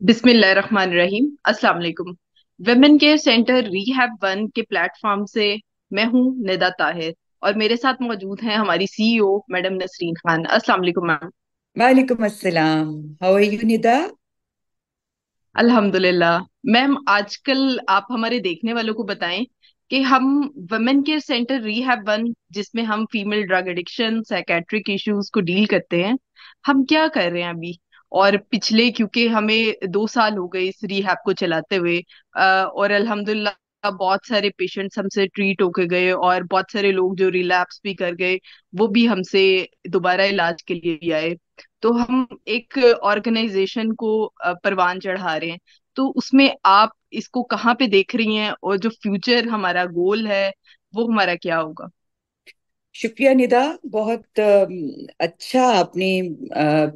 बिस्मिल्लाहिर्रहमानिर्रहीम। अस्सलाम वालेकुम women care centre rehab one के प्लेटफॉर्म से मैं हूँ निदा ताहिर और मेरे साथ मौजूद हैं हमारी सीईओ मैडम नसरीन खान। अस्सलाम वालेकुम मैम। वालेकुम अस्सलाम। How are you Nida? अल्हम्दुलिल्लाह। मैम आजकल आप हमारे देखने वालों को बताएँ कि हम women care centre rehab one जिसमें हम female drug addiction psychiatric issues को डील करते हैं हम क्या कर रहे हैं अभी? और पिछले, क्योंकि हमें दो साल हो गए इस रीहैब को चलाते हुए और अल्हम्दुलिल्लाह बहुत सारे पेशेंट्स हमसे ट्रीट होके गए और बहुत सारे लोग जो रिलैप्स भी कर गए, वो भी हमसे दोबारा इलाज के लिए भी आए। तो हम एक ऑर्गेनाइजेशन को परवान चढ़ा रहे हैं। तो उसमें आप इसको कहाँ पे देख रही हैं और जो फ्यूचर हमारा गोल है, वो हमारा क्या होगा? शुक्रिया निदा, बहुत अच्छा आपने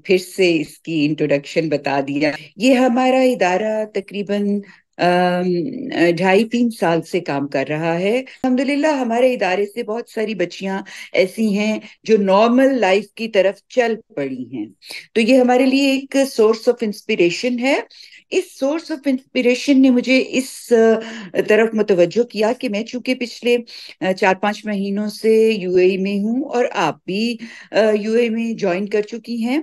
फिर से इसकी इंट्रोडक्शन बता दिया। ये हमारा इदारा तकरीबन ढाई तीन साल से काम कर रहा है। अल्हम्दुलिल्लाह, हमारे इदारे से बहुत सारी बच्चियाँ ऐसी हैं जो नॉर्मल लाइफ की तरफ़ चल पड़ी हैं। तो ये हमारे लिए एक सोर्स ऑफ़ इंस्पिरेशन है। इस सोर्स ऑफ़ इंस्पिरेशन ने मुझे इस तरफ़ मुतवजो किया कि मैं चूँकि पिछले चार पाँच महीनों से यूएई में हूँ और आप भी यूएई में ज्वाइन कर चुकी हैं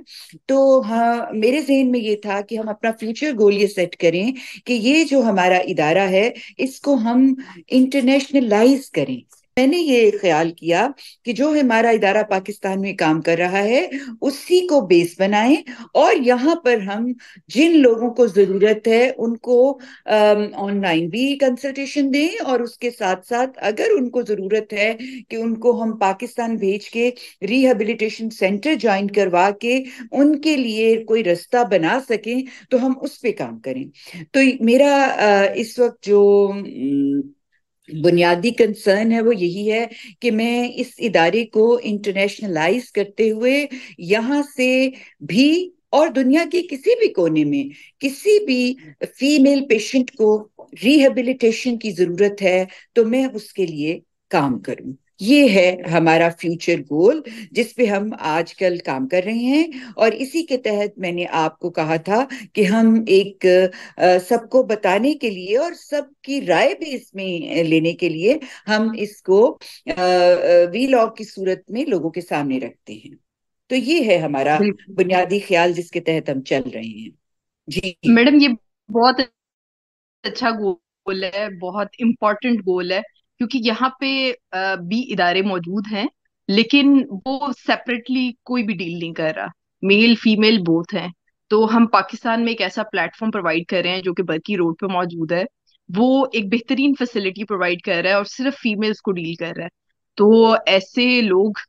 तो हाँ मेरे जहन में ये था कि हम अपना फ्यूचर गोल ये सेट करें कि ये जो हमारा इदारा है इसको हम इंटरनेशनलाइज करें। मैंने ये ख्याल किया कि जो हमारा इदारा पाकिस्तान में काम कर रहा है, उसी को बेस बनाएँ और यहाँ पर हम जिन लोगों को ज़रूरत है, उनको ऑनलाइन भी कंसल्टेशन दें और उसके साथ साथ अगर उनको ज़रूरत है कि उनको हम पाकिस्तान भेज के रिहेबिलिटेशन सेंटर ज्वाइन करवा के उनके लिए कोई रास्ता बना सकें तो हम उस पर काम करें। तो मेरा इस वक्त जो बुनियादी कंसर्न है वो यही है कि मैं इस इदारे को इंटरनेशनलाइज करते हुए यहाँ से भी और दुनिया के किसी भी कोने में, किसी भी फीमेल पेशेंट को रिहेबिलिटेशन की ज़रूरत है तो मैं उसके लिए काम करूँ। ये है हमारा फ्यूचर गोल जिस पे हम आजकल काम कर रहे हैं। और इसी के तहत मैंने आपको कहा था कि हम एक सबको बताने के लिए और सबकी राय भी इसमें लेने के लिए हम इसको वी वीलॉग की सूरत में लोगों के सामने रखते हैं। तो ये है हमारा बुनियादी ख्याल जिसके तहत हम चल रहे हैं। जी। मैडम ये बहुत अच्छा गोल है बहुत इम्पोर्टेंट गोल है। क्योंकि यहाँ पे भी इदारे मौजूद हैं, लेकिन वो सेपरेटली कोई भी डील नहीं कर रहा। मेल फीमेल बोथ हैं। तो हम पाकिस्तान में एक ऐसा प्लेटफॉर्म प्रोवाइड कर रहे हैं, जो कि बरकी रोड पे मौजूद है। वो एक बेहतरीन फैसिलिटी प्रोवाइड कर रहा है और सिर्फ़ फीमेल्स को डील कर रहा है। तो ऐसे लोग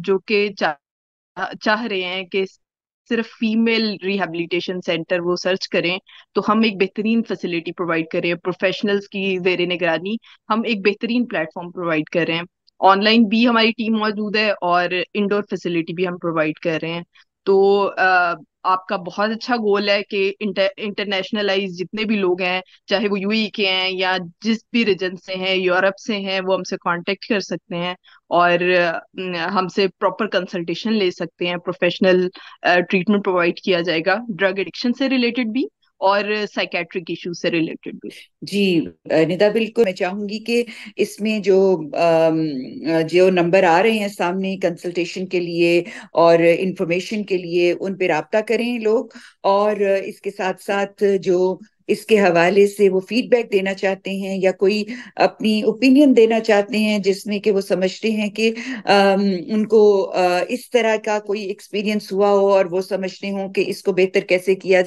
जो कि चाह चाह रहे हैं कि सिर्फ़ फीमेल रिहेबिलिटेशन सेंटर वो सर्च करें तो हम एक बेहतरीन फैसिलिटी प्रोवाइड कर रहे हैं प्रोफेशनल्स की जेर निगरानी, हम एक बेहतरीन प्लेटफॉर्म प्रोवाइड कर रहे हैं। ऑनलाइन भी हमारी टीम मौजूद है और इंडोर फैसिलिटी भी हम प्रोवाइड कर रहे हैं। तो uh, आपका बहुत अच्छा गोल है कि इंटर, इंटरनेशनलाइज जितने भी लोग हैं चाहे वो यूएई के हैं या जिस भी रीजन से हैं यूरोप से हैं वो हमसे कांटेक्ट कर सकते हैं और हमसे प्रॉपर कंसल्टेशन ले सकते हैं प्रोफेशनल ट्रीटमेंट प्रोवाइड किया जाएगा। ड्रग एडिक्शन से रिलेटेड भी। और साइकेट्रिक इश्यूज़ से रिलेटेड भी। जी, निदा, बिल्कुल मैं चाहूँगी कि इसमें जो जो नंबर आ रहे हैं सामने कंसल्टेशन के लिए और इंफॉर्मेशन के लिए, उन पे राब्ता करें लोग और इसके साथ साथ जो इसके हवाले से वो फीडबैक देना चाहते हैं या कोई अपनी ओपिनियन देना चाहते हैं जिसमें कि वो समझते हैं कि उनको इस तरह का कोई एक्सपीरियंस हुआ हो और वो समझते हो कि इसको बेहतर कैसे किया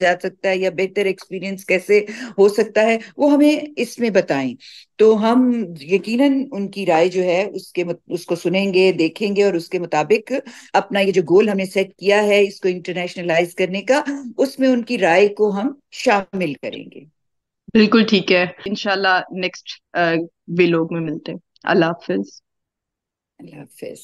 जा सकता है या बेहतर एक्सपीरियंस कैसे हो सकता है वो हमें इसमें बताएँ। तो हम यकीनन उनकी राय जो है उसके उसको सुनेंगे देखेंगे और उसके मुताबिक अपना ये जो गोल हमने सेट किया है इसको इंटरनेशनलाइज करने का उसमें उनकी राय को हम शामिल करेंगे। बिल्कुल ठीक है। इनशाला नेक्स्ट वीलोग में मिलते हैं। अल्लाह हाफिज। अल्लाह हाफिज।